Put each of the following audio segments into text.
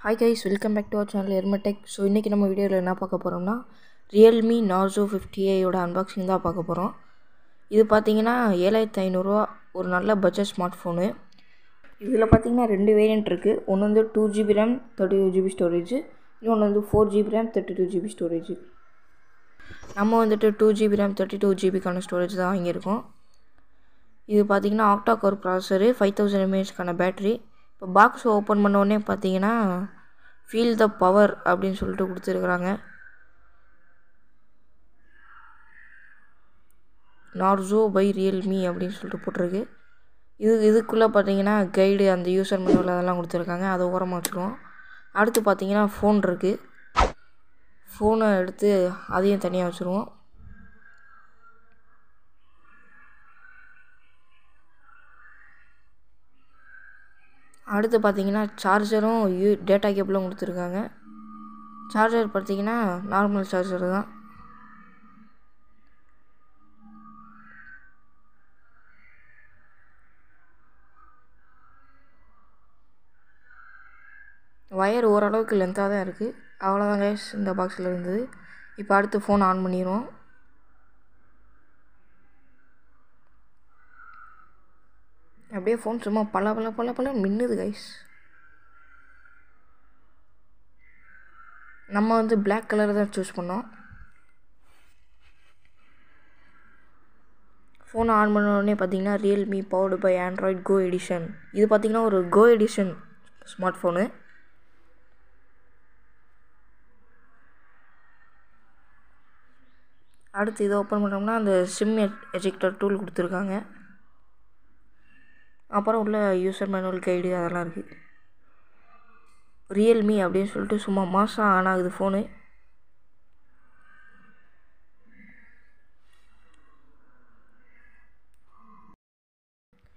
Hi guys welcome back to our channel எர்மடெக் so இன்றைக்கி நம்ம வீடியோவில் என்ன பார்க்க போகிறோம்னா ரியல்மி நார்சோ ஃபிஃப்டி ஏயோட அன்பாக்சிங் தான் பார்க்க போகிறோம் இது பார்த்தீங்கன்னா ஏழாயிரத்து ஐநூறுரூவா ஒரு நல்ல பட்ஜெட் ஸ்மார்ட் ஃபோனு இதில் பார்த்தீங்கன்னா ரெண்டு வேரியண்ட் இருக்குது ஒன்று வந்து two GB RAM thirty two GB storage இன்னொன்று வந்து four GB RAM thirty two GB storage நம்ம வந்துட்டு two GB RAM thirty two ஜிபிக்கான storage தான் வாங்கியிருக்கோம். இது பார்த்தீங்கன்னா octa core processor five thousand எம்ஏஹெச்க்கான battery இப்போ பாக்ஸ் ஓப்பன் பண்ணோடனே பார்த்தீங்கன்னா ஃபீல் த பவர் அப்படின்னு சொல்லிட்டு கொடுத்துருக்குறாங்க. நார்சோ பை ரியல்மி அப்படின்னு சொல்லிட்டு போட்டிருக்கு. இது இதுக்குள்ளே பார்த்தீங்கன்னா கைடு அந்த யூசர் மெனுவில் அதெல்லாம் கொடுத்துருக்காங்க. அதை ஓரமாக வச்சுருவோம் அடுத்து பார்த்தீங்கன்னா ஃபோன் இருக்குது ஃபோனை எடுத்து அதையும் தனியாக வச்சுருவோம். அடுத்து பார்த்தீங்கன்னா சார்ஜரும் யூ டேட்டா கேபிளும் கொடுத்துருக்காங்க. சார்ஜர் பார்த்தீங்கன்னா நார்மல் சார்ஜர் தான். ஒயர் ஓரளவுக்கு லென்த்தாக தான் இருக்குது அவ்வளோதான் கைஸ் இந்த பாக்ஸில் இருந்தது. இப்போ அடுத்து ஃபோன் ஆன் பண்ணிடுவோம். அப்படியே ஃபோன் சும்மா பல பல பல பல மின்னுது கைஸ் நம்ம வந்து பிளாக் கலர் தான் சூஸ் பண்ணோம். ஃபோனை ஆன் பண்ண உடனே பார்த்தீங்கன்னா Realme powered by Android Go edition இது பார்த்தீங்கன்னா ஒரு கோ எடிஷன் ஸ்மார்ட் ஃபோனு அடுத்து இதை ஓப்பன் பண்ணோம்னா அந்த சிம் எஜெக்டர் டூல் கொடுத்துருக்காங்க. அப்புறம் உள்ள யூசர் மேனுவல் கைடு அதெல்லாம் இருக்குது ரியல்மி அப்படின்னு சொல்லிட்டு சும்மா மாதம் ஆன் ஆகுது ஃபோனு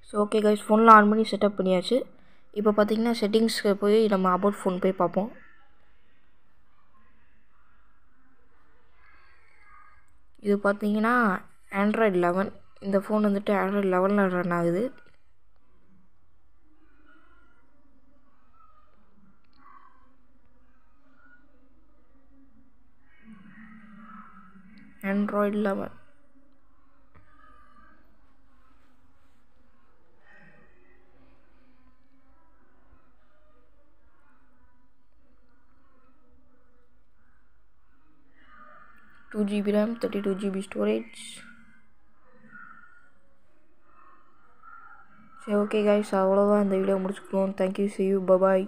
ஸோ ஓகே கைஸ் ஃபோன்லாம் ஆன் பண்ணி செட்டப் பண்ணியாச்சு. இப்போ பார்த்தீங்கன்னா செட்டிங்ஸ்க்கு போய் நம்ம அபவுட் ஃபோன் போய் பார்ப்போம். இது பார்த்தீங்கன்னா ஆண்ட்ராய்டு லெவன் இந்த ஃபோன் வந்துட்டு ஆண்ட்ராய்டு லெவனில் ரன் ஆகுது. Android eleven two GB RAM thirty two GB storage சரி ஓகே கைஸ் அவ்வளோதான் இந்த video முடிச்சுக்கிறோம் thank you see you bye bye